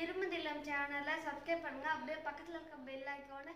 இருமதில்லம் சேனலை சப்ஸ்கிரைப் பண்ணுங்கள் அப்படியே பக்கத்தில் இருக்க bell ஐக்கோனை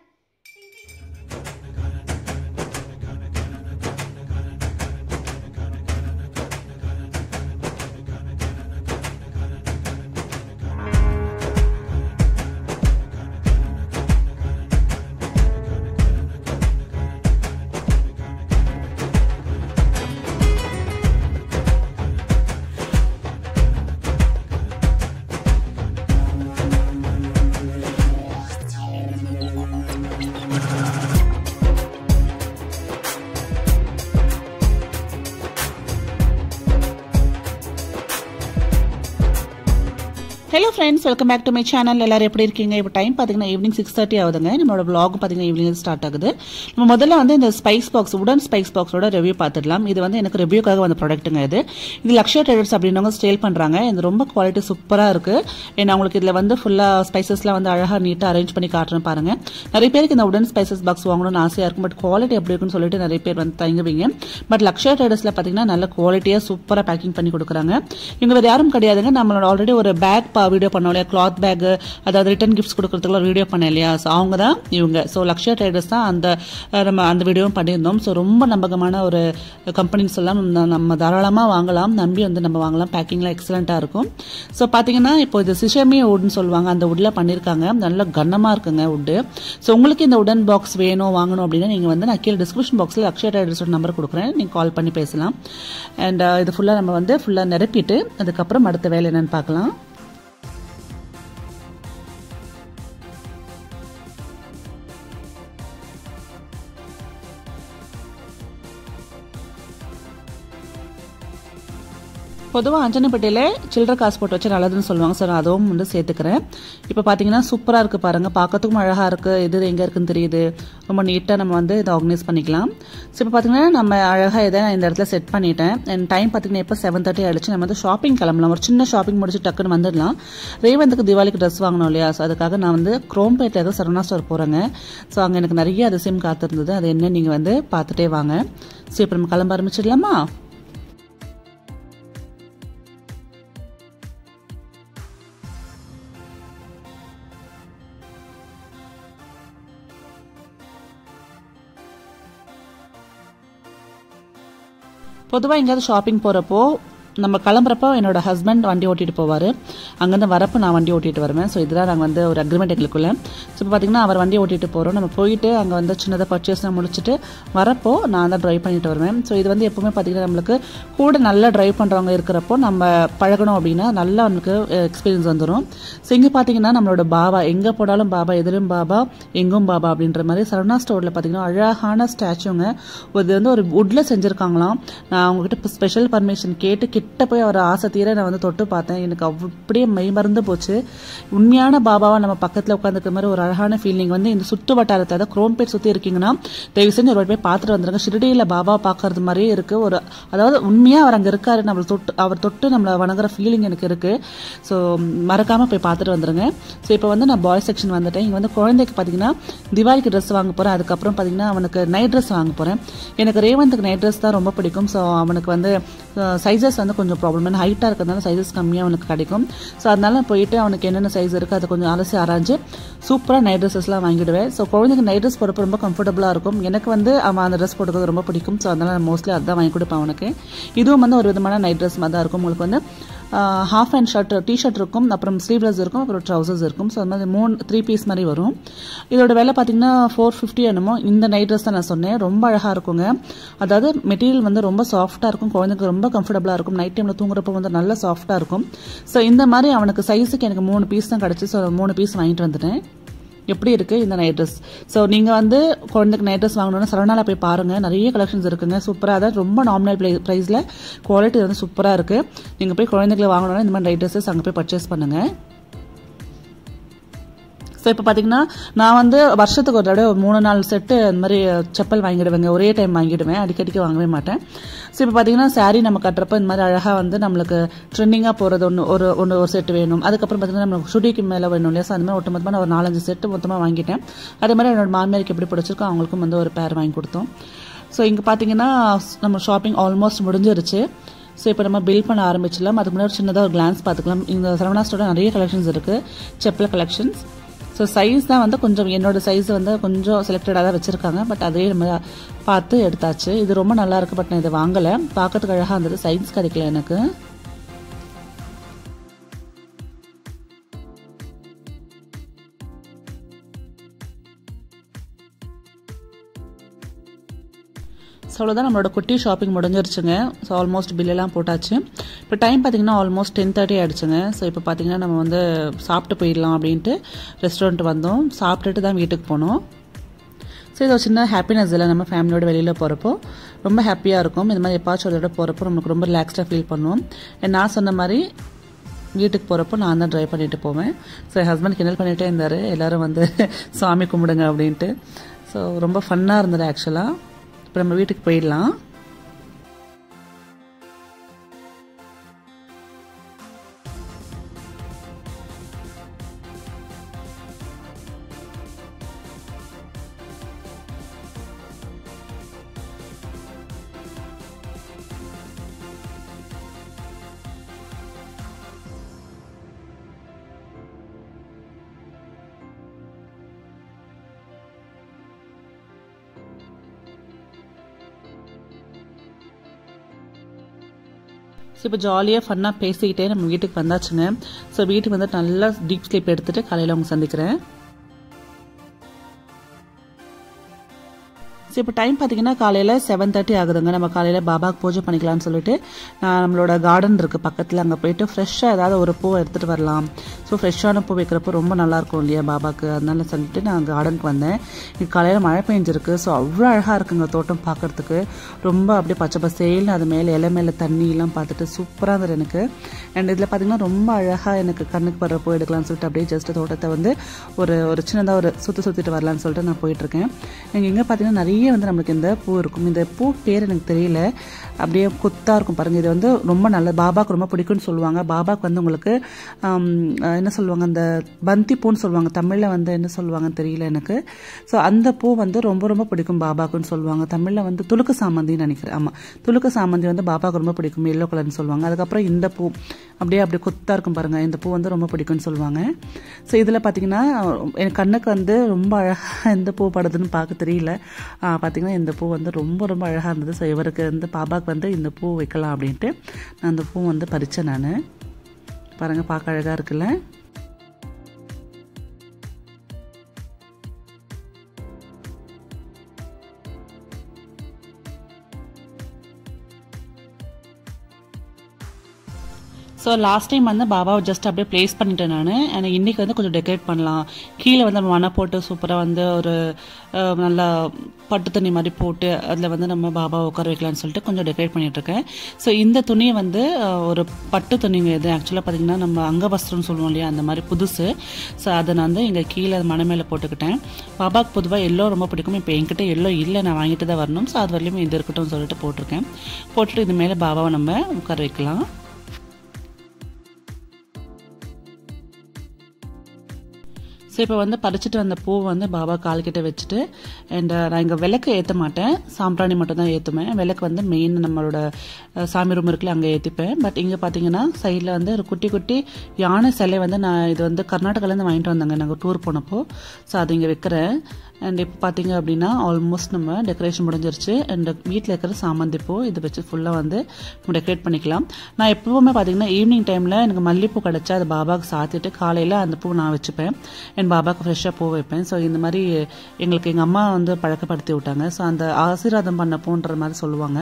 friends welcome back to my channel எல்லாரும் எப்படி இருக்கீங்க? இப்போ டைம் பார்த்தீங்கன்னா ஈவினிங் சிக்ஸ் தேர்ட்டி ஆகுதுங்க. நம்மளோட பிளாக் பார்த்தீங்கன்னா ஈவினிங் ஸ்டார்ட் ஆகுது. நம்ம முதல்ல வந்து இந்த ஸ்பைஸ் பாக்ஸ் உடன் ஸ்பைஸ் பாக்ஸோட ரிவ்யூ பார்த்துடலாம் இது வந்து எனக்கு ரிவ்யூக்காக வந்த ப்ராடக்ட்டுங்க இது. இது லக்ஷர் ட்ரேடர்ஸ் அப்படின்னவங்க சேல் பண்ணுறாங்க இது ரொம்ப குவாலிட்டி சூப்பராக இருக்குது ஏன்னா உங்களுக்கு இதில் வந்து ஃபுல்லாக ஸ்பைசஸ்லாம் வந்து அழகாக நீட்டாக அரேஞ்ச் பண்ணி காட்டுறேன் பாருங்கள் நிறைய பேருக்கு இந்த உடன் ஸ்பைசஸ் பாக்ஸ் வாங்கணும்னு ஆசையாக இருக்கும். பட் குவாலிட்டி எப்படி இருக்குன்னு சொல்லிட்டு நிறைய பேர் வந்து தங்குவீங்க பட் லக்ஷர் ட்ரேடர்ஸில் பார்த்தீங்கன்னா நல்ல குவாலிட்டியாக சூப்பராக பேக்கிங் பண்ணி கொடுக்குறாங்க. இவங்க வேறு யாரும் கிடையாதுங்க. நம்மளோட ஆல்ரெடி ஒரு பேக் வீடியோ பண்ணோம் இல்லையா? கிளாத் பேக்கு அதாவது ரிட்டன் கிஃப்ட்ஸ் கொடுக்குறதுக்குலாம் ஒரு வீடியோ பண்ணேன் இல்லையா? ஸோ அவங்க தான் இவங்க. ஸோ லக்ஷயா ட்ரேடர்ஸ் தான் அந்த நம்ம அந்த வீடியோவும் பண்ணியிருந்தோம். ஸோ ரொம்ப நம்பகமான ஒரு கம்பெனிஸ் எல்லாம் நம்ம- தாராளமாக வாங்கலாம். நம்பி வந்து நம்ம வாங்கலாம். பேக்கிங்லாம் எக்ஸலண்ட்டாக இருக்கும். ஸோ பார்த்தீங்கன்னா இப்போ இது சிஷமி வுட்னு சொல்லுவாங்க. அந்த வுட்டில் பண்ணியிருக்காங்க. நல்ல கன்னமாக இருக்குங்க உட்டு ஸோ உங்களுக்கு இந்த உடன் பாக்ஸ் வேணும் வாங்கணும் அப்படின்னா நீங்கள் வந்து நான் கீழே டிஸ்கிரிப்ஷன் பாக்ஸில் லக்ஷயா ட்ரேடர்ஸோட நம்பர் கொடுக்குறேன். நீங்கள் கால் பண்ணி பேசலாம். அண்ட் இது ஃபுல்லாக நம்ம வந்து ஃபுல்லாக நிரப்பிட்டு அதுக்கப்புறம் அடுத்த வேலை என்னென்னு பார்க்கலாம். பொதுவாக அஞ்சனப்பட்டியில் சில்லற காசு போட்டு வச்சு நல்லதுன்னு சொல்லுவாங்க. ஸோ நான் அதுவும் வந்து சேர்த்துக்கிறேன். இப்போ பார்த்தீங்கன்னா சூப்பராக இருக்குது பாருங்கள் பார்க்கறதுக்கும் அழகாக இருக்குது இது எங்கே இருக்குன்னு தெரியுது. ரொம்ப நீட்டாக நம்ம வந்து இதை ஆர்கனைஸ் பண்ணிக்கலாம். ஸோ இப்போ பார்த்தீங்கன்னா நம்ம அழகாக இதை நான் இந்த இடத்துல செட் பண்ணிட்டேன். அண்ட் டைம் பார்த்தீங்கன்னா இப்போ செவன் தேர்ட்டி ஆயிடுச்சு. நம்ம வந்து ஷாப்பிங் கிளம்பலாம். ஒரு சின்ன ஷாப்பிங் முடிச்சு டக்குன்னு வந்துடலாம். ரேவந்துக்கு தீபாவளிக்கு ட்ரெஸ் வாங்கணும் இல்லையா? ஸோ அதுக்காக நான் வந்து குரோம்பேட்டில் இருக்க சரவணா ஸ்டோர் போகிறேங்க ஸோ அங்கே எனக்கு நிறைய அதிசயம் காத்திருந்தது. அது என்ன நீங்கள் வந்து பார்த்துட்டே வாங்க. ஸோ இப்போ நம்ம கிளம்ப ஆரம்பிச்சிடலாமா? பொதுவாக எங்கேயாவது ஷாப்பிங் போகிறப்போ நம்ம கிளம்புறப்போ என்னோட ஹஸ்பண்ட் வண்டி ஓட்டிட்டு போவார். அங்கேருந்து வரப்போ நான் வண்டி ஓட்டிட்டு வருவேன். ஸோ இதுதான் நாங்கள் வந்து ஒரு அக்ரிமெண்ட் எங்களுக்குள்ளே. ஸோ இப்போ பார்த்தீங்கன்னா அவர் வண்டி ஓட்டிட்டு போகிறோம் நம்ம போயிட்டு அங்கே வந்து சின்னதாக பர்ச்சேஸ்லாம் முடிச்சுட்டு வரப்போ நான் தான் ட்ரைவ் பண்ணிட்டு வருவேன். ஸோ இது வந்து எப்பவுமே பார்த்தீங்கன்னா நம்மளுக்கு கூட நல்லா ட்ரைவ் பண்ணுறவங்க இருக்கிறப்போ நம்ம பழகணும் அப்படின்னா நல்லா நம்மளுக்கு எக்ஸ்பீரியன்ஸ் வந்துடும் ஸோ இங்கே பார்த்தீங்கன்னா நம்மளோட பாபா எங்கே போனாலும் பாபா எதிரும் பாபா எங்கும் பாபா அப்படின்ற மாதிரி சரவணா ஸ்டோரில் பார்த்தீங்கன்னா அழகான ஸ்டாச்சுங்க இது வந்து ஒரு வுட்டில் செஞ்சுருக்காங்களாம். நான் அவங்ககிட்ட ஸ்பெஷல் பர்மிஷன் கேட்டு கிட்ட போய் அவர் ஆசை தீர நான் வந்து தொட்டு பார்த்தேன். எனக்கு அப்படியே மெய் மறந்து போச்சு. உண்மையான பாபாவை நம்ம பக்கத்தில் உட்காந்துருக்க மாதிரி ஒரு அழகான ஃபீலிங் வந்து இந்த சுற்று வட்டாரத்தை அதாவது குரோம்பேட் சுற்றி இருக்கீங்கன்னா தயவு செஞ்சு ஒரு போய் பார்த்துட்டு வந்துருங்க. ஷிரடியில் பாபா பார்க்கறது மாதிரியே இருக்கு. ஒரு அதாவது உண்மையாக அவர் அங்கே இருக்காரு நம்மளை தொட்டு அவர் தொட்டு நம்மளை வணங்குற ஃபீலிங் எனக்கு இருக்கு. ஸோ மறக்காமல் போய் பார்த்துட்டு வந்துருங்க. ஸோ இப்போ வந்து நான் பாய் செக்ஷன் வந்துட்டேன். இங்கே வந்து குழந்தைக்கு பார்த்தீங்கன்னா திவாலிக்கு ட்ரெஸ் வாங்க போகிறேன் அதுக்கப்புறம் பார்த்தீங்கன்னா அவனுக்கு நைட் ட்ரெஸ் வாங்க போகிறேன் எனக்கு ரேவந்துக்கு நைட் ட்ரெஸ் தான் ரொம்ப பிடிக்கும். ஸோ அவனுக்கு வந்து சைஸஸ் வந்து கொஞ்சம் ப்ராப்ளம் ஏன்னா ஹைட்டாக இருக்கிறதுனால சைஸஸ் கம்மியாக அவனுக்கு கிடைக்கும். ஸோ அதனால போயிட்டு அவனுக்கு என்னென்ன சைஸ் இருக்குது அதை கொஞ்சம் அலசி ஆராய்ஞ்சு சூப்பராக நைட் ட்ரெஸ்ஸஸ்லாம் வாங்கிடுவேன். ஸோ குழந்தைங்க நைட் ட்ரெஸ் போடுறப்ப ரொம்ப கம்ஃபர்டபுளாக இருக்கும். எனக்கு வந்து அவன் அந்த ட்ரெஸ் போடுறது ரொம்ப பிடிக்கும். ஸோ அதனால் நான் மோஸ்ட்லி அதுதான் வாங்கி கொடுப்பேன் அவனுக்கு. இதுவும் வந்து ஒரு விதமான நைட் ட்ரெஸ் மாதிரி தான் இருக்கும். உங்களுக்கு வந்து ஹாஃப் அண்ட் ஷர்ட் டிஷர்ட் இருக்கும் அப்புறம் ஸ்லீவ்லெஸ் இருக்கும் அப்புறம் ட்ரௌசர்ஸ் இருக்கும். ஸோ அது மாதிரி மூணு த்ரீ பீஸ் மாதிரி வரும். இதோட விலை பார்த்தீங்கன்னா ஃபோர் ஃபிஃப்டி என்னமோ. இந்த நைட் ட்ரெஸ் தான் நான் சொன்னேன். ரொம்ப அழகாக இருக்குங்க. அதாவது மெட்டீரியல் வந்து ரொம்ப சாஃப்டாக இருக்கும். குழந்தைக்கு ரொம்ப கம்ஃபர்டபுளாக இருக்கும். நைட் டைமில் தூங்குறப்போ வந்து நல்லா சாஃப்டாக இருக்கும். ஸோ இந்த மாதிரி அவனுக்கு சைஸுக்கு எனக்கு மூணு பீஸ் தான் கிடச்சி. ஸோ மூணு பீஸ் வாங்கிட்டு வந்துட்டேன். எப்படி இருக்கு இந்த நைட் ட்ரெஸ் ஸோ நீங்க வந்து குழந்தைக்கு நைட் ட்ரெஸ் வாங்கணும்னா சரவணால போய் பாருங்க. நிறைய கலெக்ஷன்ஸ் இருக்குங்க. சூப்பராக அதாவது ரொம்ப நார்மல் ப்ரைஸில் குவாலிட்டி வந்து சூப்பராக இருக்கு. நீங்க போய் குழந்தைகளை வாங்கணும்னா இந்த மாதிரி நைட் ட்ரெஸ்ஸஸ் அங்கே போய் பர்ச்சேஸ் பண்ணுங்க. ஸோ இப்போ பார்த்தீங்கன்னா நான் வந்து வருஷத்துக்கு ஒரு தடவை ஒரு மூணு நாலு செட்டு இந்த மாதிரி செப்பல் வாங்கிடுவேங்க. ஒரே டைம் வாங்கிடுவேன். அடிக்கடிக்கு வாங்கவே மாட்டேன். ஸோ இப்போ பார்த்தீங்கன்னா saree நம்ம கட்டுறப்ப இந்த மாதிரி அழகாக வந்து நம்மளுக்கு ட்ரெண்டிங்காக போகிறது ஒன்று ஒரு ஒன்று ஒரு செட்டு வேணும். அதுக்கப்புறம் பார்த்தீங்கன்னா நம்மளுக்கு சுடிக்கு மேலே வேணும் இல்லையா? ஸோ அந்த மாதிரி ஒட்டுமொத்தமாக நான் ஒரு நாலஞ்சு செட்டு மொத்தமாக வாங்கிட்டேன். அதே மாதிரி என்னோட மாமியாருக்கு எப்படி பிடிச்சிருக்கோ அவங்களுக்கும் வந்து ஒரு பேர் வாங்கி கொடுத்தோம். ஸோ இங்கே பார்த்தீங்கன்னா நம்ம ஷாப்பிங் ஆல்மோஸ்ட் முடிஞ்சிருச்சு. ஸோ இப்போ நம்ம பில் பண்ண ஆரம்பிச்சிடலாம். அதுக்கு முன்னாடி சின்னதாக ஒரு கிளான்ஸ் பார்த்துக்கலாம். இந்த சரவணா ஸ்டோட நிறைய கலெக்ஷன்ஸ் இருக்குது செப்பல் கலெக்ஷன்ஸ் ஸோ சைஸ் தான் வந்து கொஞ்சம் என்னோட சைஸ் வந்து கொஞ்சம் செலக்டடாக தான் வச்சுருக்காங்க. பட் அதே நம்ம பார்த்து எடுத்தாச்சு. இது ரொம்ப நல்லாயிருக்கு பட் நான் இதை வாங்கலை. பார்க்கறதுக்கு அழகாக இருந்தது. சைஸ் கிடைக்கல எனக்கு. அவ்வளோதான் நம்மளோட குட்டி ஷாப்பிங் முடிஞ்சிருச்சுங்க. ஸோ ஆல்மோஸ்ட் பில்லெல்லாம் போட்டாச்சு. இப்போ டைம் பார்த்தீங்கன்னா ஆல்மோஸ்ட் டென் தேர்ட்டி ஆகிடுச்சுங்க ஸோ இப்போ பார்த்தீங்கன்னா நம்ம வந்து சாப்பிட்டு போயிடலாம் அப்படின்ட்டு ரெஸ்டாரண்ட் வந்தோம். சாப்பிட்டுட்டு தான் வீட்டுக்கு போனோம். ஸோ இது ஒரு சின்ன ஹாப்பினஸ் இல்லை. நம்ம ஃபேமிலியோட வெளியில் போகிறப்போ ரொம்ப ஹாப்பியாக இருக்கும். இந்த மாதிரி எப்பாச்சும் அதோட போகிறப்போ நமக்கு ரொம்ப ரிலாக்ஸ்டாக ஃபீல் பண்ணுவோம். நான் சொன்ன மாதிரி வீட்டுக்கு போகிறப்போ நான் தான் ட்ரைவ் பண்ணிட்டு போவேன். ஸோ என் ஹஸ்பண்ட் கிண்டல் பண்ணிகிட்டே இருந்தார். எல்லோரும் வந்து சாமி கும்பிடுங்க அப்படின்ட்டு. ஸோ ரொம்ப ஃபன்னாக இருந்தது ஆக்சுவலாக இப்போ நம்ம வீட்டுக்கு போயிடலாம். ஸோ இப்போ ஜாலியாக ஃபன்னாக பேசிக்கிட்டே நம்ம வீட்டுக்கு வந்தாச்சுங்க. ஸோ வீட்டுக்கு வந்துட்டு நல்லா டீப் ஸ்லீப் எடுத்துகிட்டு காலையில் அவங்க சந்திக்கிறேன். ஸோ இப்போ டைம் பார்த்தீங்கன்னா காலையில் செவன் தேர்ட்டி ஆகுதுங்க. நம்ம காலையில் பாபாக்கு பூஜை பண்ணிக்கலாம்னு சொல்லிட்டு நம்மளோட கார்டன் இருக்குது பக்கத்தில் அங்கே போயிட்டு ஃப்ரெஷ்ஷாக ஏதாவது ஒரு பூவை எடுத்துகிட்டு வரலாம். ஸோ ஃப்ரெஷ்ஷான பூ வைக்கிறப்போ ரொம்ப நல்லாயிருக்கும் இல்லையா பாபாக்கு? அதனால சொல்லிட்டு நான் கார்டனுக்கு வந்தேன். இங்கே காலையில் மழை பெஞ்சிருக்கு. ஸோ அவ்வளோ அழகாக இருக்குங்க தோட்டம் பார்க்குறதுக்கு. ரொம்ப அப்படியே பச்சை பசேல்னு அது மேலே இலை மேலே தண்ணியெல்லாம் பார்த்துட்டு சூப்பராக இருந்தது எனக்கு. அண்ட் இதில் பார்த்தீங்கன்னா ரொம்ப அழகாக எனக்கு கண்ணுக்கு படுற பூ எடுக்கலாம்னு சொல்லிட்டு அப்படியே ஜஸ்ட் தோட்டத்தை வந்து ஒரு ஒரு சின்னதாக ஒரு சுற்றி சுற்றிட்டு வரலான்னு சொல்லிட்டு நான் போயிட்டுருக்கேன். இங்கே இங்கே பார்த்தீங்கன்னா நிறைய நிறைய வந்து நம்மளுக்கு இந்த பூ இருக்கும். இந்த பூ பேர் எனக்கு தெரியல. அப்படியே கொத்தாக இருக்கும் பாருங்கள் இது வந்து ரொம்ப நல்ல பாபாவுக்கு ரொம்ப பிடிக்கும்னு சொல்லுவாங்க. பாபாக்கு வந்து உங்களுக்கு என்ன சொல்லுவாங்க அந்த பந்தி பூன்னு சொல்லுவாங்க தமிழில் வந்து என்ன சொல்லுவாங்கன்னு தெரியல எனக்கு. ஸோ அந்த பூ வந்து ரொம்ப ரொம்ப பிடிக்கும் பாபாக்குன்னு சொல்லுவாங்க. தமிழில் வந்து துளுக்கு சாமந்தின்னு நினைக்கிறேன். ஆமாம் துளுக்கு சாமந்தி வந்து பாபாவுக்கு ரொம்ப பிடிக்கும் எல்லோ கலர்னு சொல்லுவாங்க. அதுக்கப்புறம் இந்த பூ அப்படியே அப்படியே கொத்தாக இருக்கும் பாருங்கள் இந்த பூ வந்து ரொம்ப பிடிக்கும்னு சொல்லுவாங்க. ஸோ இதில் பார்த்தீங்கன்னா என் கண்ணுக்கு வந்து ரொம்ப அழகாக எந்த பூ படுதுன்னு பார்க்க தெரியல. பார்த்தீங்கன்னா இந்த பூ வந்து ரொம்ப ரொம்ப அழகாக இருந்தது. ஸோ இவருக்கு வந்து பாபாவுக்கு வந்து இந்த பூ வைக்கலாம் அப்படின்ட்டு நான் அந்த பூ வந்து பறித்தேன் நான். பாருங்கள் பார்க்க அழகாக இருக்குல்ல? ஸோ லாஸ்ட் டைம் வந்து பாபாவை ஜஸ்ட் அப்படியே ப்ளேஸ் பண்ணிட்டேன் நான். எனக்கு இன்றைக்கி வந்து கொஞ்சம் டெக்கரேட் பண்ணலாம். கீழே வந்து நம்ம மனை போட்டு சூப்பராக வந்து ஒரு நல்லா பட்டு துணி மாதிரி போட்டு அதில் வந்து நம்ம பாபாவை உட்கார வைக்கலாம்னு சொல்லிட்டு கொஞ்சம் டெக்கரேட் பண்ணிகிட்ருக்கேன் ஸோ இந்த துணியை வந்து ஒரு பட்டு துணிங்க இது ஆக்சுவலாக பார்த்திங்கன்னா நம்ம அங்கவஸ்திரம்னு சொல்லுவோம் இல்லையா அந்த மாதிரி புதுசு. ஸோ அதை நான் வந்து இங்கே கீழே மனை மேலே போட்டுக்கிட்டேன். பாபாவுக்கு பொதுவாக எல்லோ ரொம்ப பிடிக்கும். இப்போ என்கிட்ட எல்லோ இல்லை நான் வாங்கிட்டு தான் வரணும். ஸோ அது வரலையும் இது இருக்கட்டும் சொல்லிட்டு போட்டிருக்கேன். போட்டுட்டு இது மேலே பாபாவை நம்ம உட்கார வைக்கலாம். ஸோ இப்போ வந்து பறிச்சுட்டு வந்த பூ வந்து பாபா கால்கிட்ட வச்சுட்டு அண்ட் uh, நான் இங்கே விளக்கு ஏற்ற மாட்டேன். சாம்பிராணி மட்டும் தான் ஏற்றுவேன் விளக்கு வந்து மெயின் நம்மளோட uh, சாமி ரூம் இருக்குல்ல அங்கே ஏற்றிப்பேன் பட் இங்கே பார்த்தீங்கன்னா சைடில் வந்து ஒரு குட்டி குட்டி யானை சிலை வந்து நான் இது வந்து கர்நாடகாலேருந்து வாங்கிட்டு வந்தாங்க. நாங்கள் டூர் போனப்போ. ஸோ அது இங்கே வைக்கிறேன். அண்ட் இப்போ பார்த்தீங்க அப்படின்னா ஆல்மோஸ்ட் நம்ம டெக்கரேஷன் முடிஞ்சிருச்சு. அண்ட் வீட்டில் இருக்கிற சாமந்தி பூ இதை வச்சு ஃபுல்லாக வந்து டெக்கரேட் பண்ணிக்கலாம். நான் எப்பவுமே பார்த்தீங்கன்னா ஈவினிங் டைமில் எனக்கு மல்லிப்பூ கிடச்சா அது பாபாவுக்கு சாத்திட்டு காலையில் அந்த பூ நான் வச்சுப்பேன். என் பாபாவுக்கு ஃப்ரெஷ்ஷாக பூ வைப்பேன். ஸோ இந்த மாதிரி எங்களுக்கு எங்கள் அம்மா வந்து பழக்கப்படுத்தி விட்டாங்க. ஸோ அந்த ஆசீர்வாதம் பண்ண பூன்ற மாதிரி சொல்லுவாங்க.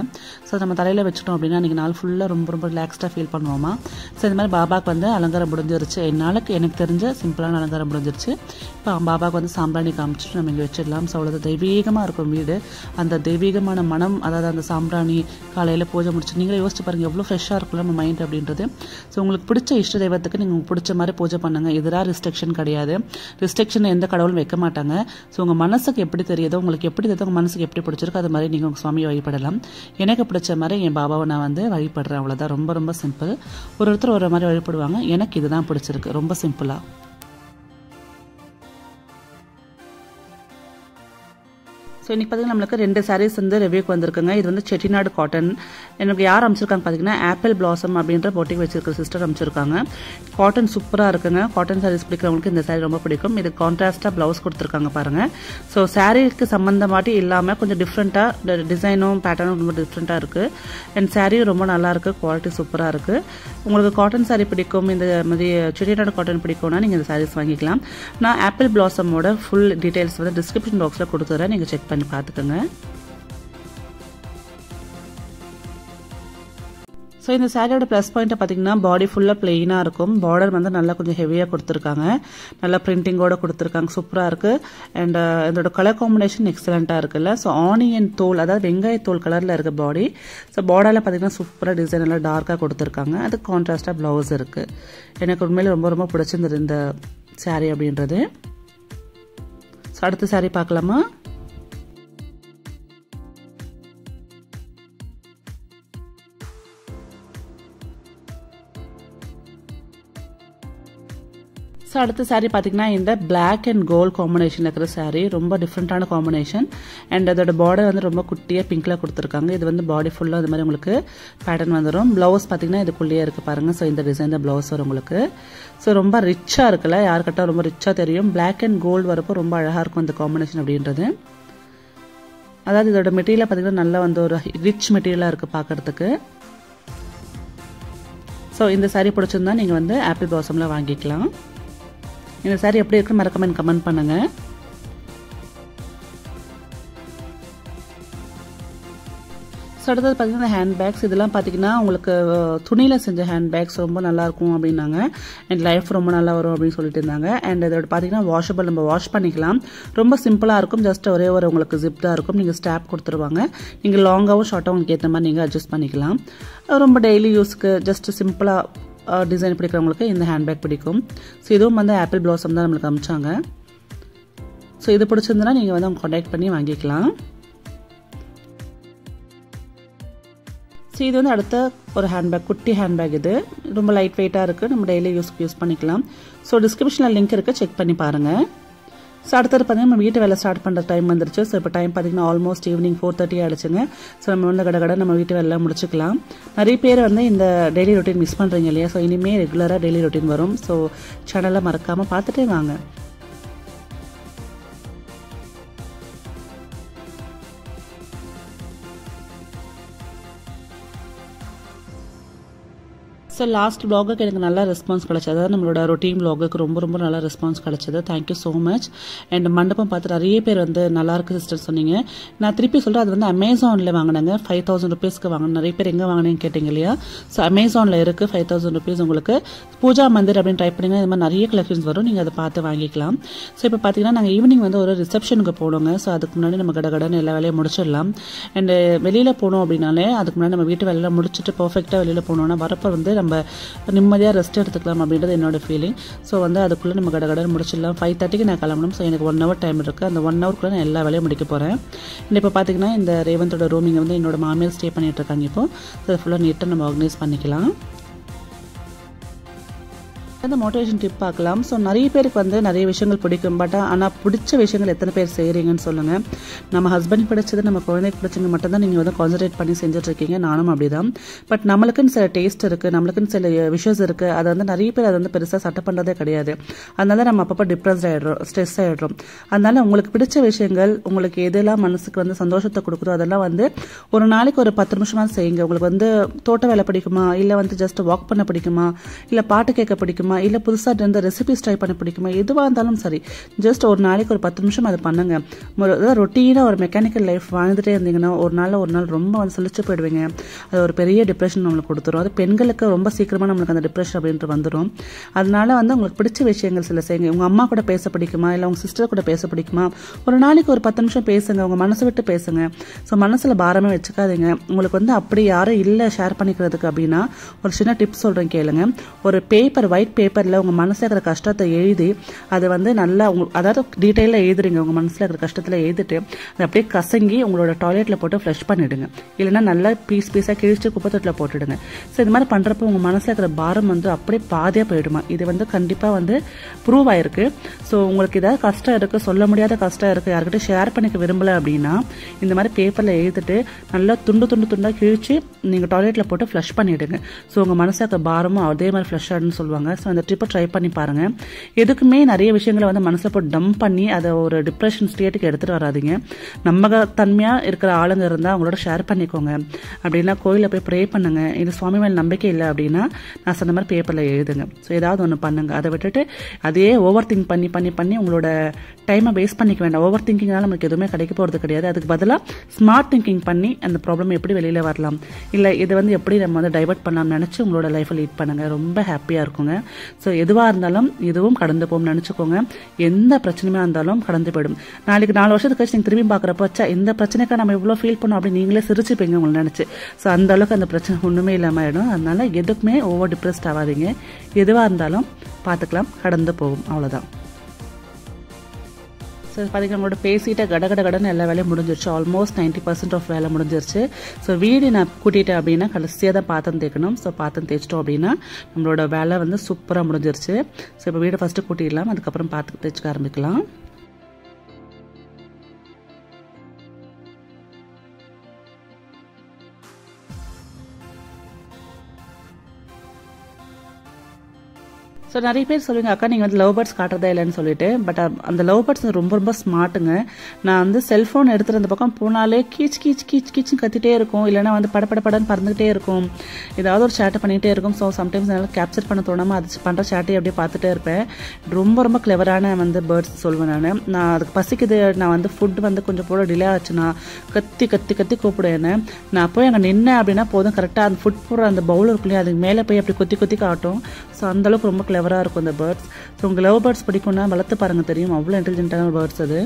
ஸோ நம்ம தலையில் வச்சுட்டோம் அப்படின்னா இன்றைக்கி நாள் ஃபுல்லாக ரொம்ப ரொம்ப ரிலாக்ஸ்டாக ஃபீல் பண்ணுவோமா? ஸோ இந்த மாதிரி பாபாவுக்கு வந்து அலங்காரம் முடிஞ்சிருச்சு. என்னால் எனக்கு தெரிஞ்ச சிம்பிளான அலங்காரம் முடிஞ்சிருச்சு. இப்போ பாபாவுக்கு வந்து சாம்பிராணி காமிச்சிட்டு நம்ம இங்கே வச்சிடலாம். ஸோ அவ்வளோ தெய்வீகமாக இருக்கும் வீடு. அந்த தெய்வீகமான மனம் அதாவது அந்த சாம்பிராணி காலையில் பூஜை முடிச்சு நீங்களே யோசிச்சு பாருங்கள் எவ்வளோ ஃப்ரெஷ்ஷாக இருக்கும் நம்ம மைண்ட் அப்படின்றது. ஸோ உங்களுக்கு பிடிச்ச இஷ்ட தெய்வத்துக்கு நீங்கள் பிடிச்ச மாதிரி பூஜை பண்ணுங்கள் எதிராக ரிஸ்ட்ரிக்ஷன் கிடையாது. ரிஸ்ட்ரிக்ஷன் எந்த கடவுளும் வைக்க மாட்டாங்க. ஸோ உங்கள் மனசுக்கு எப்படி தெரியுதோ உங்களுக்கு எப்படி தெரியுதோ உங்கள் மனசுக்கு எப்படி பிடிச்சிருக்கோ அது மாதிரி நீங்கள் உங்கள் சுவாமியை வழிபடலாம். எனக்கு பிடிச்ச மாதிரி என் பாபாவை நான் வந்து வழிபடுறேன். அவ்வளோதான் ரொம்ப ரொம்ப சிம்பிள் ஒரு ஒருத்தர் ஒரு மாதிரி வழிபடுவாங்க. எனக்கு இதுதான் பிடிச்சிருக்கு. ரொம்ப சிம்பிளாக ஸோ இன்றைக்கி பார்த்தீங்கன்னா நம்மளுக்கு ரெண்டு சாரீஸ் வந்து ரிவ்யூக்கு வந்திருக்குங்க. இது வந்து செட்டிநாடு காட்டன் எனக்கு யார் அமைச்சிருக்காங்க பார்த்தீங்கன்னா ஆப்பிள் பிளாசம் அப்படின்ற போட்டிக்கு வச்சிருக்கிற சிஸ்டர் அமைச்சிருக்காங்க. காட்டன் சூப்பராக இருக்குங்க. காட்டன் சாரீஸ் பிடிக்கிறவங்களுக்கு இந்த சாரீ ரொம்ப பிடிக்கும். இது கான்ட்ராஸ்ட்டாக ப்ளவுஸ் கொடுத்துருக்காங்க பாருங்கள் ஸோ சாரீக்கு சம்மந்தமாட்டி இல்லாமல் கொஞ்சம் டிஃப்ரெண்ட்டாக டிசைனும் பேட்டர்னும் ரொம்ப டிஃப்ரெண்ட்டாக இருக்குது அண்ட் சாரியும் ரொம்ப நல்லாயிருக்கு குவாலிட்டி சூப்பராக இருக்குது உங்களுக்கு காட்டன் சாரீ பிடிக்கும். இந்த மாதிரி செட்டிநாடு காட்டன் பிடிக்கும்னா நீங்கள் இந்த சாரீஸ் வாங்கிக்கலாம். நான் ஆப்பிள் பிளாசமோட ஃபுல் டீட்டெயில்ஸ் வந்து டிஸ்கிரிப்ஷன் பாக்ஸில் கொடுத்துறேன். நீங்கள் செக் பண்ணி பார்த்துக்கோங்க. ஸோ இந்த சாரியோட ப்ளஸ் பாயிண்ட்டை பார்த்தீங்கன்னா பாடி ஃபுல்லாக பிளெயினாக இருக்கும். பார்டர் வந்து நல்லா கொஞ்சம் ஹெவியாக கொடுத்துருக்காங்க. நல்லா பிரிண்டிங்கோட கொடுத்துருக்காங்க. சூப்பராக இருக்குது அண்ட் இதோட கலர் காம்பினேஷன் எக்ஸலண்ட்டாக இருக்குல்ல. ஸோ ஆனியன் தோல் அதாவது வெங்காயத்தோல் கலரில் இருக்க பாடி ஸோ பார்டரில் பார்த்தீங்கன்னா சூப்பராக டிசைன் எல்லாம் டார்க்காக கொடுத்துருக்காங்க. அது கான்ட்ராஸ்டாக ப்ளவுஸ் இருக்குது எனக்கு உண்மையில் ரொம்ப ரொம்ப பிடிச்சிருந்தது இந்த சாரீ அப்படின்றது. ஸோ அடுத்த சாரீ பார்க்கலாமா? ஸோ அடுத்த சாரீ பார்த்தீங்கன்னா இந்த பிளாக் அண்ட் கோல்ட் காம்பினேஷன் இருக்கிற சாரீ ரொம்ப டிஃப்ரெண்ட்டான காம்பினேஷன் அண்ட் அதோட பார்டர் வந்து ரொம்ப குட்டியாக பிங்க்கில் கொடுத்துருக்காங்க. இது வந்து பாடி ஃபுல்லாக அது மாதிரி உங்களுக்கு பேட்டர்ன் வந்துடும் ப்ளவுஸ் பார்த்தீங்கன்னா இதுக்குள்ளேயே இருக்குது பாருங்கள் ஸோ இந்த டிசைன் தான் ப்ளவுஸ் வரும் உங்களுக்கு. ஸோ ரொம்ப ரிச்சாக இருக்குல்ல? யாருக்கிட்ட ரொம்ப ரிச்சாக தெரியும். பிளாக் அண்ட் கோல்டு வரப்போ ரொம்ப அழகாக இருக்கும் இந்த காம்பினேஷன் அப்படின்றது. அதாவது இதோட மெட்டீரியல் பார்த்தீங்கன்னா நல்லா வந்து ஒரு ரிச் மெட்டீரியலாக இருக்குது பார்க்குறதுக்கு ஸோ இந்த சாரீ பிடிச்சிருந்தா நீங்கள் வந்து ஆப்பிள் பாசமில் வாங்கிக்கலாம். இந்த சாரீ எப்படி இருக்குன்னு மறக்காம கமெண்ட் பண்ணுங்க. ஸோ அடுத்தது பார்த்தீங்கன்னா ஹேண்ட் பேக்ஸ் இதெல்லாம் பார்த்தீங்கன்னா உங்களுக்கு துணியில் செஞ்ச ஹேண்ட் பேக்ஸ் ரொம்ப நல்லாயிருக்கும் அப்படின்னாங்க. அண்ட் லைஃப் ரொம்ப நல்லா வரும் அப்படின்னு சொல்லிட்டு இருந்தாங்க. அண்ட் இதோட பார்த்தீங்கன்னா வாஷபிள் நம்ம வாஷ் பண்ணிக்கலாம். ரொம்ப சிம்பிளாக இருக்கும். ஜஸ்ட் ஒரே ஒரு உங்களுக்கு ஜிப் தான் இருக்கும். நீங்கள் ஸ்டாப் கொடுத்துருவாங்க. நீங்கள் லாங்காகவும் ஷார்ட்டாகவும் உங்களுக்கு ஏற்ற மாதிரி நீங்கள் அட்ஜஸ்ட் பண்ணிக்கலாம். ரொம்ப டெய்லி யூஸ்க்கு ஜஸ்ட் சிம்பிளாக டிசைன் பிடிக்கிறவங்களுக்கு இந்த ஹேண்ட்பேக் பிடிக்கும். ஸோ இதுவும் வந்து ஆப்பிள் ப்ளவுசம் தான் நம்மளுக்கு அமிச்சாங்க. ஸோ இது பிடிச்சிருந்தனா நீங்கள் வந்து அவங்க காண்டாக்ட் பண்ணி வாங்கிக்கலாம். ஸோ இது வந்து அடுத்த ஒரு ஹேண்ட்பேக் குட்டி ஹேண்ட்பேக் இது. ரொம்ப லைட் வெயிட்டாக இருக்குது நம்ம டெய்லி யூஸ் யூஸ் பண்ணிக்கலாம். ஸோ டிஸ்கிரிப்ஷனில் லிங்க் இருக்குது செக் பண்ணி பாருங்கள் ஸோ அடுத்தது பார்த்தீங்கன்னா நம்ம வீட்டு வேலை ஸ்டார்ட் பண்ணுற டைம் வந்துருச்சு. ஸோ இப்போ டைம் பார்த்தீங்கன்னா ஆல்மோஸ்ட் ஈவினிங் ஃபோர் தேர்ட்டி ஆகிடுச்சுங்க ஸோ நம்ம வந்து கடை கடை நம்ம வீட்டு வேலை முடிச்சுக்கலாம். நிறைய பேர் வந்து இந்த டெய்லி ரொட்டீன் மிஸ் பண்ணுறீங்க இல்லையா? ஸோ இனிமேல் ரெகுலராக டெய்லி ரொட்டீன் வரும். ஸோ சேனலை மறக்காமல் பார்த்துட்டே வாங்க. ஸோ லாஸ்ட் ப்ளாகுக்கு எனக்கு நல்ல ரெஸ்பான்ஸ் கிடச்சது. அதாவது நம்மளோட ரொட்டீன் ப்ளாகுக்கு ரொம்ப ரொம்ப நல்ல ரெஸ்பான்ஸ் கிடச்சது. தேங்க்யூ ஸோ மச் அண்ட் மண்டபம் பார்த்து நிறைய பேர் வந்து நல்லா இருக்கு சிஸ்டர் சொன்னீங்க. நான் திருப்பி சொல்கிறேன் அது வந்து அமேசானில் வாங்கினாங்க. ஃபைவ் தௌசண்ட் ருபீஸ்க்கு வாங்கின நிறைய பேர் எங்கே வாங்கினேன்னு கேட்டிங்க இல்லையா? ஸோ அமேசானில் இருக்குது ஃபைவ் தௌசண்ட் ருபீஸ் உங்களுக்கு. பூஜா மந்திர் அப்படின்னு டைப் பண்ணிங்கன்னா இது மாதிரி நிறைய கலெக்ஷன்ஸ் வரும். நீங்கள் அதை பார்த்து வாங்கிக்கலாம். ஸோ இப்போ பார்த்தீங்கன்னா நாங்கள் ஈவினிங் வந்து ஒரு ரிசப்ஷனுக்கு போனோங்க. ஸோ அதுக்கு முன்னாடி நம்ம கடகடன்னு எல்லா வேலையும் முடிச்சிடலாம். அண்ட் வெளியில் போனோம் அப்படின்னாலே அதுக்கு முன்னாடி நம்ம வீட்டு வேலையில் முடிச்சுட்டு பர்ஃபெக்டாக வெளியில் போனோம்னா வரப்போ வந்து நம்ம நம்ம நிம்மதியாக ரெஸ்ட் எடுத்துக்கலாம் அப்படின்றது என்னோடய ஃபீலிங் ஸோ வந்து அதுக்குள்ளே நம்ம கடகடன்னு முடிச்சிடலாம். ஃபைவ் தேர்ட்டிக்கு நான் கிளம்பணும். ஸோ எனக்கு ஒன் ஹவர் டைம் இருக்குது அந்த ஒன் ஹவருக்குள்ளே நான் எல்லா வேலையும் முடிக்க போகிறேன் இப்போ பார்த்தீங்கன்னா இந்த ரேவந்தோட ரூமிங்கை வந்து என்னோட மாமியார் ஸ்டே பண்ணிகிட்ருக்காங்க இருக்காங்க இப்போ. ஸோ ஃபுல்லாக நீட்டாக நம்ம ஆர்கனைஸ் பண்ணிக்கலாம். அந்த மோட்டிவேஷன் டிப் பார்க்கலாம். ஸோ நிறைய பேருக்கு வந்து நிறைய விஷயங்கள் பிடிக்கும். பட் ஆனால் பிடிச்ச விஷயங்கள் எத்தனை பேர் செய்கிறீங்கன்னு சொல்லுங்கள் நம்ம ஹஸ்பண்ட் பிடிச்சது நம்ம குழந்தைக்கு பிடிச்சது மட்டும்தான் நீங்கள் வந்து கான்சன்ட்ரேட் பண்ணி செஞ்சுட்ருக்கீங்க. நானும் அப்படி தான் பட் நம்மளுக்குன்னு சில டேஸ்ட் இருக்குது நம்மளுக்குன்னு சில விஷயஸ் இருக்குது அதை வந்து நிறைய பேர் அதை வந்து பெருசாக சட்டை பண்ணுறதே கிடையாது. அதனால நம்ம அப்பப்போ டிப்ரெஸ்ட் ஆகிடுறோம் ஸ்ட்ரெஸ் ஆகிடுறோம் அதனால உங்களுக்கு பிடிச்ச விஷயங்கள் உங்களுக்கு எதெல்லாம் மனசுக்கு வந்து சந்தோஷத்தை கொடுக்குதோ அதெல்லாம் வந்து ஒரு நாளைக்கு ஒரு பத்து நிமிஷமாக செய்யுங்க. உங்களுக்கு வந்து தோட்ட வேலை பிடிக்குமா? இல்லை வந்து ஜஸ்ட் வாக் பண்ண பிடிக்குமா? இல்லை பாட்டு கேட்க பிடிக்குமா? பிடிக்குமா? இல்லை புதுசாக இருந்த ரெசிபிஸ் ட்ரை பண்ண பிடிக்குமா? எதுவாக இருந்தாலும் சரி ஜஸ்ட் ஒரு நாளைக்கு ஒரு பத்து நிமிஷம் அதை பண்ணுங்க. அதாவது ரொட்டீனாக ஒரு மெக்கானிக்கல் லைஃப் வாழ்ந்துட்டே இருந்தீங்கன்னா ஒரு நாள் ஒரு நாள் ரொம்ப வந்து செழிச்சு போயிடுவீங்க. அது ஒரு பெரிய டிப்ரெஷன் நம்மளுக்கு கொடுத்துரும். அது பெண்களுக்கு ரொம்ப சீக்கிரமாக நம்மளுக்கு அந்த டிப்ரெஷன் அப்படின்ட்டு வந்துடும் அதனால வந்து உங்களுக்கு பிடிச்ச விஷயங்கள் சில செய்யுங்க. உங்கள் அம்மா கூட பேச பிடிக்குமா? இல்லை உங்கள் சிஸ்டர் கூட பேச பிடிக்குமா? ஒரு நாளைக்கு ஒரு பத்து நிமிஷம் பேசுங்க. உங்கள் மனசை விட்டு பேசுங்க. ஸோ மனசில் பாரமே வச்சுக்காதீங்க. உங்களுக்கு வந்து அப்படி யாரும் இல்லை ஷேர் பண்ணிக்கிறதுக்கு அப்படின்னா ஒரு சின்ன டிப்ஸ் சொல்கிறேன் கேளுங்க. ஒரு பேப்பர் ஒயிட் பேப்பரில் உங்கள் மனசில் இருக்கிற கஷ்டத்தை எழுதி அதை வந்து நல்லா உங்க அதாவது டீட்டெயிலாக எழுதுறீங்க. உங்கள் மனசில் இருக்கிற கஷ்டத்தில் எழுதிட்டு அதை அப்படியே கசங்கி உங்களோட டாய்லெட்டில் போட்டு ஃப்ளஷ் பண்ணிவிடுங்க இல்லைன்னா நல்லா பீஸ் பீஸாக கிழிச்சு குப்பத்தொட்டில் போட்டுடுங்க. ஸோ இது மாதிரி பண்ணுறப்போ உங்கள் மனசில் இருக்கிற பாரம் வந்து அப்படியே பாதியாக போயிடுமா? இது வந்து கண்டிப்பாக வந்து ப்ரூவ் ஆயிருக்கு. ஸோ உங்களுக்கு ஏதாவது கஷ்டம் இருக்குது சொல்ல முடியாத கஷ்டம் இருக்குது யாருக்கிட்ட ஷேர் பண்ணிக்க விரும்பல அப்படின்னா இந்த மாதிரி பேப்பரில் எழுதிட்டு நல்லா துண்டு துண்டு துண்டாக கிழிச்சு நீங்கள் டாய்லெட்டில் போட்டு ஃப்ளஷ் பண்ணிவிடுங்க ஸோ உங்கள் மனசில் இருக்கிற பாரமும் அதே மாதிரி ஃப்ளஷ் ஆகுன்னு சொல்லுவாங்க. ஸோ அந்த ட்ரிப்பை ட்ரை பண்ணி பாருங்கள் எதுக்குமே நிறைய விஷயங்களை வந்து மனசில் போட்டு டம்ப் பண்ணி அதை ஒரு டிப்ரெஷன் ஸ்டேட்டுக்கு எடுத்துகிட்டு வராதிங்க. நம்ம தன்மையாக இருக்கிற ஆளுங்க இருந்தால் அவங்களோட ஷேர் பண்ணிக்கோங்க. அப்படின்னா கோயிலில் போய் ப்ரே பண்ணுங்க. இது சுவாமி மேல் நம்பிக்கை இல்லை அப்படின்னா நான் சொன்ன மாதிரி பேப்பரில் எழுதுங்க. ஸோ ஏதாவது ஒன்று பண்ணுங்க. அதை விட்டுட்டு அதே ஓவர் திங்க் பண்ணி பண்ணி பண்ணி உங்களோட டைமை வேஸ்ட் பண்ணிக்க வேண்டாம். ஓவர் திங்கிங்னால நமக்கு எதுவுமே கிடைக்க போகிறது கிடையாது. அதுக்கு பதிலாக ஸ்மார்ட் திங்கிங் பண்ணி அந்த ப்ராப்ளம் எப்படி வெளியில் வரலாம். இல்லை இதை வந்து எப்படி நம்ம வந்து டைவர்ட் பண்ணலாம்னு நினச்சி உங்களோட லைஃப்பை லீட் பண்ணுங்க. ரொம்ப ஹாப்பியாக இருக்குங்க. ஸோ எதுவாக இருந்தாலும் இதுவும் கடந்து போகும்னு நினச்சிக்கோங்க. எந்த பிரச்சனையுமே இருந்தாலும் கடந்து போயிடும். நாளைக்கு நாலு வருஷத்துக்கு கழிச்சு நீங்கள் திரும்பி பார்க்குறப்ப வச்சா இந்த பிரச்சனைக்காக நம்ம இவ்வளோ ஃபீல் பண்ணோம் அப்படி நீங்களே சிரிச்சுப்பீங்க உங்களை நினச்சி. ஸோ அந்த அளவுக்கு அந்த பிரச்சனை ஒன்றுமே இல்லாமல் ஆகிடும் அதனால எதுக்குமே ஓவர் டிப்ரெஸ்ட் ஆகாதீங்க. எதுவாக இருந்தாலும் பார்த்துக்கலாம். கடந்து போகும். அவ்வளோதான் ஸோ பார்த்தீங்கன்னா நம்மளோட பேசிட்டு கட கட கடன்னு எல்லா வேலையும் முடிஞ்சிருச்சு. ஆல்மோஸ்ட் நைன்ட்டி பர்சன்ட் ஆஃப் வேலை முடிஞ்சிருச்சு. ஸோ வீடு நான் கூட்டிட்டேன் அப்படின்னா கடைசியாக தான் பாத்திரம் தேய்க்கணும். ஸோ பாத்திரம் தேய்ச்சிட்டோம் அப்படின்னா நம்மளோட வேலை வந்து சூப்பராக முடிஞ்சிருச்சு. ஸோ இப்போ வீடை ஃபஸ்ட்டு கூட்டிடலாம். அதுக்கப்புறம் பார்த்து தேய்ச்சிக்க ஆரம்பிக்கலாம். ஸோ நிறைய பேர் சொல்லுங்க அக்கா நீங்கள் வந்து லவ் பேர்ட்ஸ் காட்டுறதே இல்லைன்னு சொல்லிட்டு. பட் அந்த லவ் பேர்ட்ஸ் ரொம்ப ரொம்ப ஸ்மார்ட்டுங்க நான் வந்து செல்ஃபோன் எடுத்துகிட்டு அந்த பக்கம் போனாலே கீச் கீச் கீச் கீச்சுன்னு கத்திட்டே இருக்கும். இல்லைனா வந்து பட பட படன்னு பறந்துகிட்டே இருக்கும். ஏதாவது ஒரு சேட்டை பண்ணிகிட்டே இருக்கும். ஸோ சம்டைம்ஸ் என்னால் கேப்சர் பண்ண தோணாமல் அது பண்ணுற சேட்டையை அப்படியே பார்த்துட்டே இருப்பேன். ரொம்ப ரொம்ப கிளவரான வந்து பேர்ட்ஸ் சொல்வேன் நான். நான் அதுக்கு பசிக்குது. நான் வந்து ஃபுட் வந்து கொஞ்சம் போட டிலே ஆச்சுன்னா கத்தி கத்தி கத்தி கூப்பிடுவேன் நான் போய் அங்கே நின்னேன் அப்படின்னா போதும். கரெக்டாக அந்த ஃபுட் போடுற அந்த பவுல் இருக்கும் அதுக்கு மேலே போய் அப்படி கொத்தி கொத்தி காட்டும். ஸோ அந்தளவுக்கு ரொம்ப கிளவராக இருக்கும் இந்த பேர்ட்ஸ் ஸோ உங்கள் லவ் பேர்ட்ஸ் பிடிக்கும்னா வளர்த்து பாருங்கள் தெரியும். அவ்வளோ இன்டெலிஜென்ட்டான பேர்ட்ஸ் அது.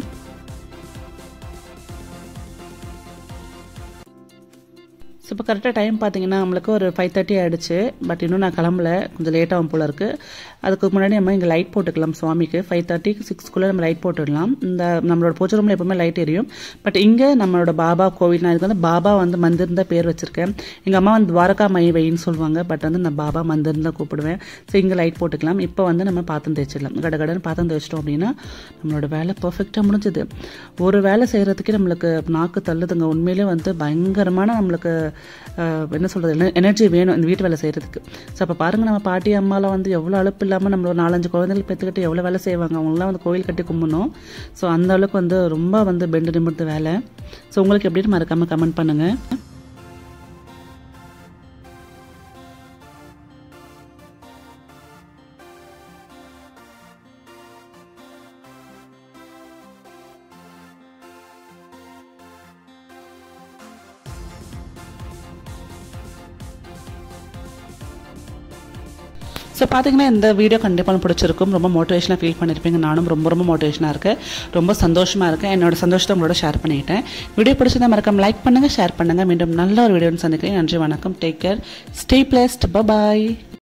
ஸோ இப்போ கரெக்டாக டைம் பார்த்தீங்கன்னா நம்மளுக்கு ஒரு ஃபைவ் தேர்ட்டி ஆகிடுச்சு பட் இன்னும் நான் கிளம்பல. கொஞ்சம் லேட்டாகும் போல இருக்குது அதுக்கு முன்னாடி நம்ம இங்கே லைட் போட்டுக்கலாம் சுவாமிக்கு. ஃபைவ் தேர்ட்டிக்கு சிக்ஸ்க்குள்ளே நம்ம லைட் போட்டுடலாம். இந்த நம்மளோட பூஜை ரூமில் எப்பவுமே லைட் எரியும். பட் இங்கே நம்மளோட பாபா கோவில் நான் இதுக்கு வந்து பாபா வந்து மந்திர் தான் பேர் வச்சுருக்கேன். எங்கள் அம்மா வந்து துவாரகா மை வைன்னு சொல்லுவாங்க. பட் வந்து நான் பாபா மந்திர் தான் கூப்பிடுவேன். ஸோ இங்கே லைட் போட்டுக்கலாம். இப்போ வந்து நம்ம பாத்திரம் தேய்ச்சிடலாம். கட கடன்னு பாத்திரம் தேய்ச்சிட்டோம் அப்படின்னா நம்மளோட வேலை பர்ஃபெக்டாக முடிஞ்சுது. ஒரு வேலை செய்கிறதுக்கே நம்மளுக்கு நாக்கு தள்ளுதுங்க. உண்மையிலே வந்து பயங்கரமான நம்மளுக்கு என்ன சொல்கிறது எனர்ஜி வேணும் இந்த வீட்டு வேலை செய்கிறதுக்கு ஸோ அப்போ பாருங்கள் நம்ம பாட்டி அம்மாலாம் வந்து எவ்வளோ அழுப்பு இல்லாமல் நம்ம ஒரு நாலஞ்சு குழந்தைகள் பெற்றுக்கிட்டு எவ்வளோ வேலை செய்வாங்க. அவங்களாம் வந்து கோயில் கட்டி கும்பிடணும். ஸோ அந்த அளவுக்கு வந்து ரொம்ப வந்து பெண்டு நிமிர்ந்து வேலை. ஸோ உங்களுக்கு எப்படின்னு மறக்காமல் கமெண்ட் பண்ணுங்கள் பார்த்தீங்கன்னா இந்த வீடியோ கண்டிப்பாக பிடிச்சிருக்கும். ரொம்ப மோட்டிவேஷனாக ஃபீல் பண்ணியிருப்பீங்க நானும் ரொம்ப ரொம்ப மோட்டிவேஷனாக இருக்கேன். ரொம்ப சந்தோஷமாக இருக்கேன். என்னோட சந்தோஷத்தை உங்களோட ஷேர் பண்ணிக்கிட்டேன் வீடியோ பிடிச்சதை மறக்காம லைக் பண்ணுங்கள் ஷேர் பண்ணுங்கள் மீண்டும் நல்ல ஒரு வீடியோன்னு சந்திக்கிறேன். நன்றி வணக்கம். Take care stay blessed bye